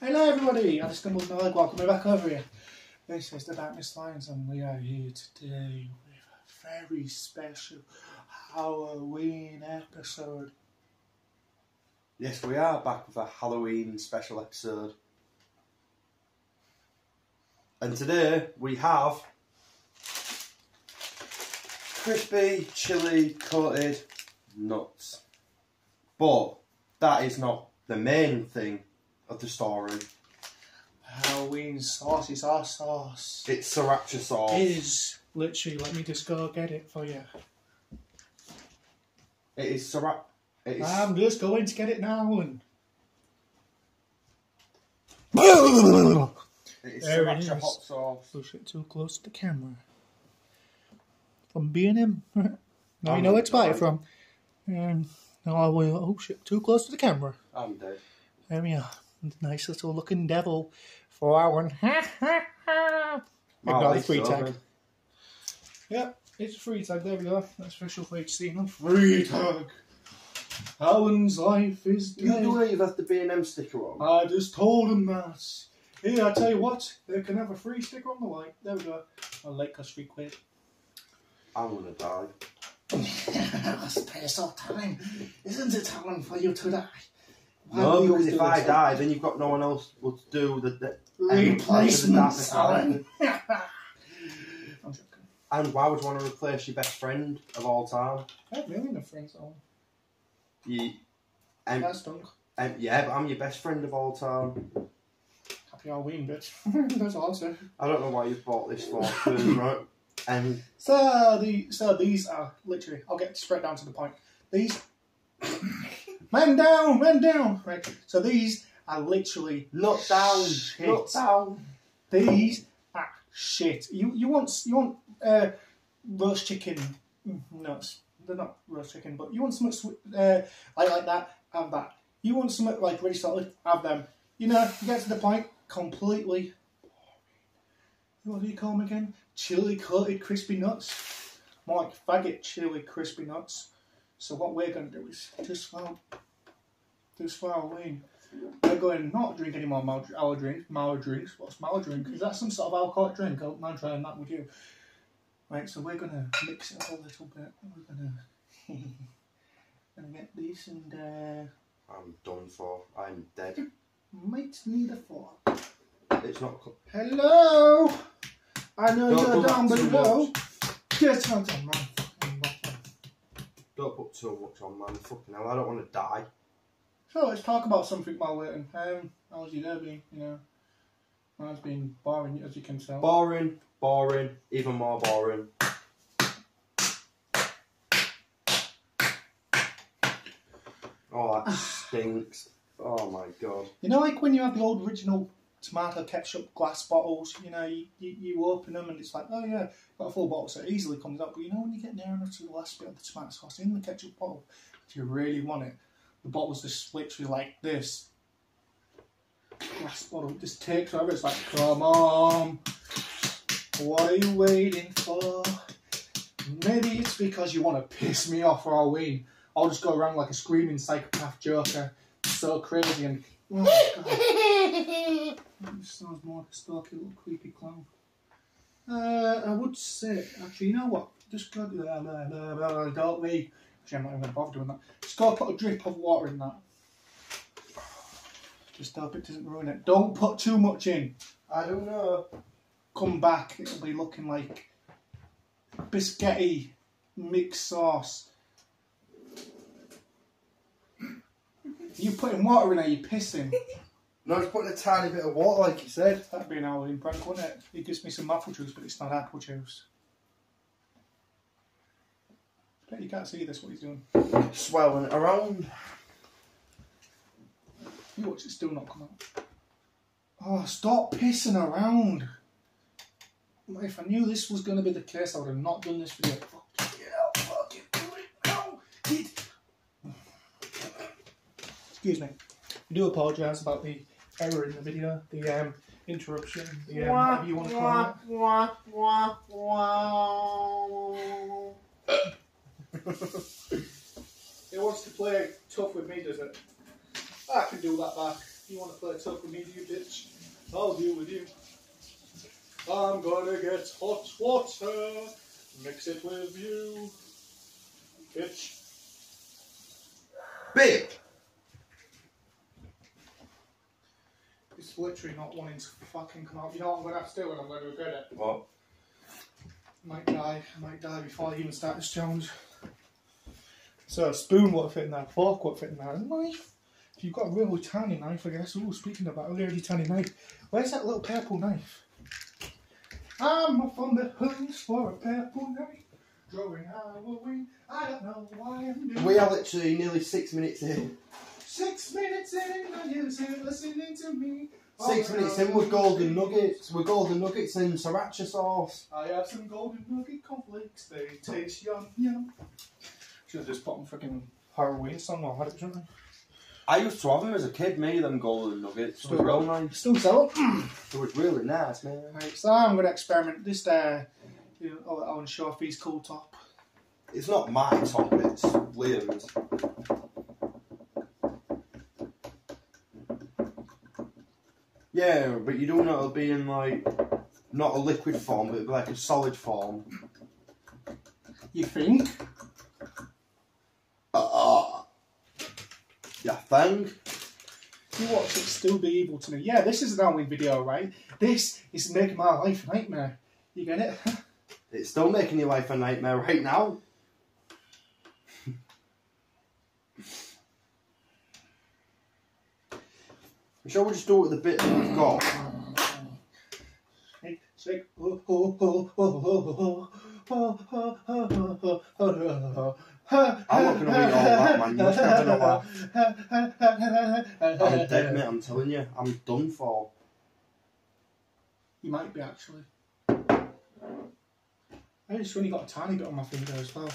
Hello everybody, I just stumbled my leg while back over here. This is the Darkness Alliance and we are here today with a very special Halloween episode. Yes, we are back with a Halloween special episode. And today we have crispy, chili coated nuts. But that is not the main thing of the story. Halloween sauce is our sauce. It's sriracha sauce. It is literally, let me just go get it for you. It is sriracha. It is, I'm just going to get it now and it is There it sriracha is. hot sauce. push it too close to the camera. From B&M. now you know where to buy it from. Um, and now I will, oh shit, too close to the camera. I'm dead. There we are. Nice little looking devil for our one. Ha ha ha. Ignore the free tag. then. Yep, it's a free tag. There we go. That's official for HC. No free tag. Alan's life is You dead. do leave the B&M sticker on. I just told him that. Here, I tell you what, they can have a free sticker on the white. There we go. I'll like us three quid. I'm gonna die. Space of time. Isn't it time for you to die? Why No, because if I die, then you've got no one else to do the, the Replacement the Alan. darkness I'm joking. And why would you want to replace your best friend of all time? I have a million of friends, Alan. You, um, That's dunk. um, yeah, but I'm your best friend of all time. Happy Halloween, bitch. That's all say. I don't know why you bought this for, right? And So the so these are literally. I'll get straight down to the point. These. Man down, man down. Right. So these are literally not down, Shit. not down. These are shit. You you want you want uh, roast chicken nuts? They're not roast chicken, but you want something uh, like like that. Have that. You want something like really solid? Have them. You know, you get to the point. Completely. What do you call them again? Chili coated crispy nuts. More like faggot chili crispy nuts. So what we're going to do is just well, just for Halloween, we're going to not drink any more mal- our drink, Mao drinks. What's Mao drink? Is that some sort of alcoholic drink? I'll not trying that with you. Right, so we're gonna mix it up a little bit. We're gonna gonna get this and uh, I'm done for. I'm dead. might need a fork. It's not. Hello, I know Don't you're do down below. Get out of my. Don't put too much on, man. Fucking hell, I don't want to die. So let's talk about something while waiting. Um, how's your day been? You know, mine's been boring as you can tell. Boring, boring, even more boring. Oh, that stinks. Oh my god. You know, like when you have the old original tomato ketchup glass bottles, you know, you, you, you open them and it's like, oh yeah, got a full bottle, so it easily comes out. But you know, when you get near enough to the last bit of the tomato sauce in the ketchup bottle, if you really want it, the bottle's just literally like this. Glass bottle, just takes over. It's like, come on, what are you waiting for? Maybe it's because you want to piss me off for Halloween. I'll just go around like a screaming psychopath joker, so crazy and. Oh, sounds more like a stalky little creepy clown. Uh, I would say, actually, you know what? Just go, don't me. Actually, I'm not even going to bother doing that. Just go put a drip of water in that. Just hope it doesn't ruin it. Don't put too much in. I don't know. Come back, it'll be looking like biscotti mixed sauce. You putting water in there, you pissing. No, just putting a tiny bit of water, like you said. That'd be an Halloween prank, wouldn't it? He gives me some apple juice, but it's not apple juice. Bet you can't see this, what he's doing. Swelling it around. You watch it still not come out. Oh, stop pissing around. If I knew this was going to be the case, I would have not done this video. Fuck yeah, fucking do it now. It. Excuse me. I do apologise about the error in the video, the um, interruption, the um, whatever you want to call it. It wants to play tough with me, does it? I can do that back. You want to play tough with me, you bitch? I'll deal with you. I'm gonna get hot water, mix it with you, bitch. Big. It's literally not wanting to fucking come out. You know what I'm gonna have to do and I'm gonna regret it. What? I might die. I might die before I even start this challenge. So a spoon won't fit in that, fork won't fit in that, a knife. If you've got a really tiny knife, I guess. Oh, speaking about a really tiny knife, where's that little purple knife? I'm off on the hunt for a purple knife. Drawing Halloween. I don't know why I'm doing We are literally nearly six minutes in. Six minutes in, and you're still listening to me. Six Oh, minutes in with golden nuggets. With golden nuggets and sriracha sauce. I have some golden nugget cornflakes. They taste yum yum. Should have just put on freaking Halloween song or had it, shouldn't I? I used to have them as a kid, me, them golden nuggets. Still were real nice. Still sell it. They was really nice, man. Right, so I'm going to experiment this uh, you know, on Shorty's cool top. It's not my top, it's Liam's. Yeah, but you don't know it'll be in like not a liquid form, but it'll be like a solid form. You think? Uh, yeah, thing. You watch it still be evil to me. Yeah, this is an Halloween video, right? This is making my life a nightmare. You get it? It's still making your life a nightmare right now. Shall we just do it with the bit that we've got? Shake, shake. Oh, oh, oh, oh, oh, oh. I'm not gonna read all that, man. You must having a laugh. I'm dead, mate. I'm telling you, I'm done for. You might be actually. I just only got a tiny bit on my finger as well.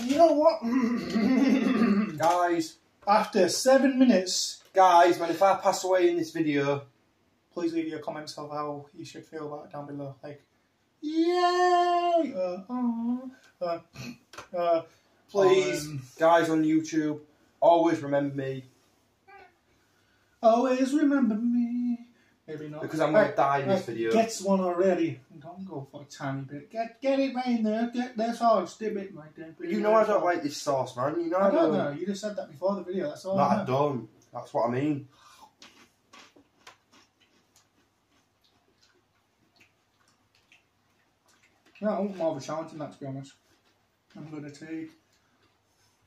And you know what? Guys, After seven minutes, guys, man, if I pass away in this video, please leave your comments of how you should feel about it down below. Like, yay! Uh, uh, uh, uh, please, um, guys on YouTube, always remember me always remember me. Maybe not. because I'm gonna die in this video. Gets one already. Don't go for a tiny bit. Get get it right in there. Get this sauce. Dip it right there. You know I don't like this sauce, man. You know I I don't don't. know. You just said that before the video. That's all. No, I I don't. That's what I mean. Yeah, I want more of a challenge than that, to be honest. I'm going to take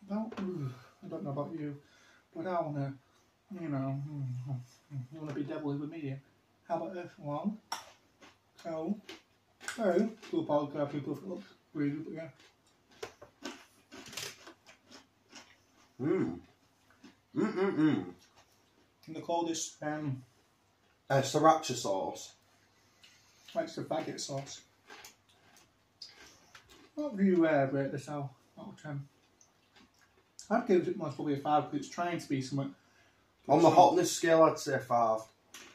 about, ooh, I don't know about you, but I want to, you know, you want to be devil with me here. How about this one? So, so, two podcast people look really good, yeah. Mmm. Mm mm mm. And they call this, um, Uh, sriracha sauce. like the baguette sauce. What do you uh, rate this out, out of 10? I'd give it most probably a 5 because it's trying to be something. On the hotness scale, I'd say five.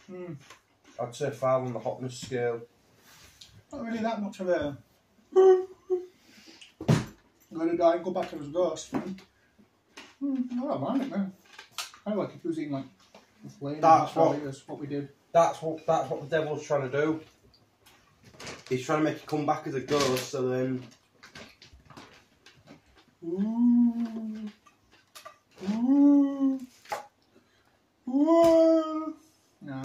Hmm. I'd say five on the hotness scale. Not really that much of a. I'm gonna die and go back to his ghost. Hmm, I don't mind it, man. I like if he was eating like That's what- what we did. That's what that's what the devil's trying to do. He's trying to make you come back as a ghost, so then. Ooh. Ooh. No.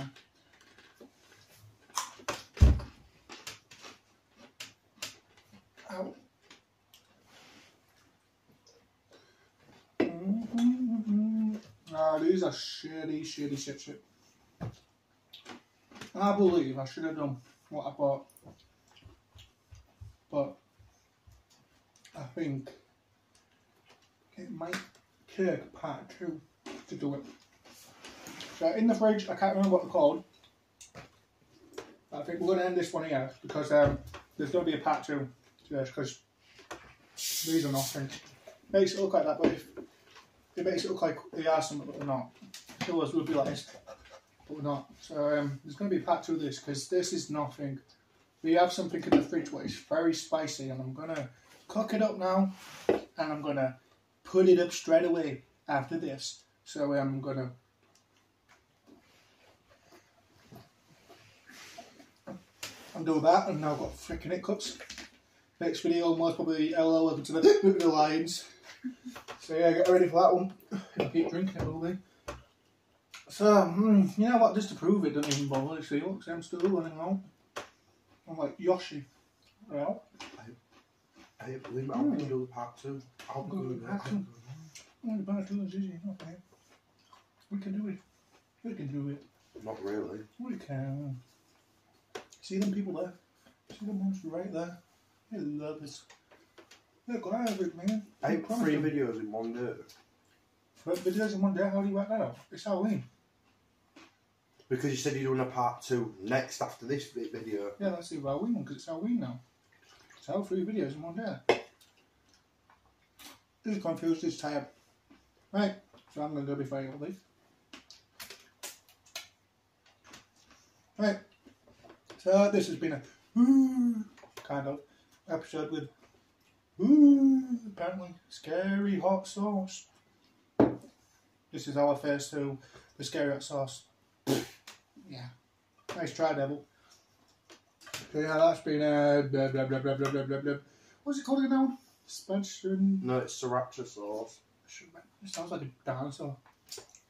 Ow. These are shitty, shitty, shit, shit. I believe I should have done what I bought. But I think it might take part two to do it. So in the fridge, I can't remember what they're called. I think we're going to end this one here because um, there's going to be a part two to this because these are nothing. Makes it look like that, but they makes it look like they are something, but they're not. Otherwise, we'll be like this, but we're not. So um, there's going to be part two of this because this is nothing. We have something in the fridge where it's very spicy, and I'm going to cook it up now, and I'm going to put it up straight away after this. So I'm going to and do that, and now I've got freaking it cuts. Next video, most probably LOL welcome to the, the Lions. So yeah, get ready for that one. I'll keep drinking it, will be. So, hmm, you know what, just to prove it, don't even bother. See, look, see, I'm still running out. I'm like Yoshi. Well, Hey, believe me, I'm gonna do the part two. I'll Go do to part two. only bad to is easy, okay. We can do it. We can do it. Not really. We can. See them people there? See them ones right there? They love it. They're glad of it, man. I I have you. videos in one day. But videos in one day, how do you work that out? It's Halloween. Because you said you're doing a part two next after this video. Yeah, that's the Halloween one because it's Halloween now. So three videos in one day. This is confused, this is tired. Right, so I'm going to go before all these. Right, so this has been a kind of episode with Ooh, apparently, scary hot sauce. This is our first to the scary hot sauce. yeah. Nice try, devil. Yeah, that's been a blah, blah, blah, blah, blah, blah, blah, What's it called again now? Suspension. No, it's sriracha sauce. It sounds like a dinosaur.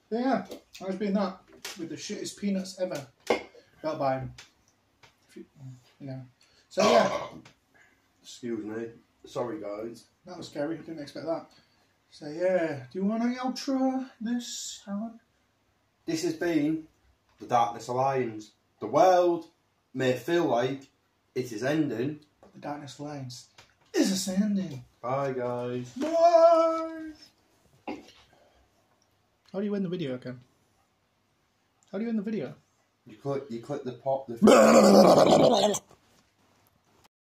Yeah, that's been that with the shittest peanuts ever. Got by him. them. You know. So yeah. Excuse me. Sorry, guys. that was scary. I Didn't expect that. So yeah, do you want to outro this, Alan? This has been the Darkness Alliance. The world may feel like it is ending. But the darkness Alliance is ascending. Bye, guys. Bye. How do you end the video again? How do you end the video? You click. You click the pop. The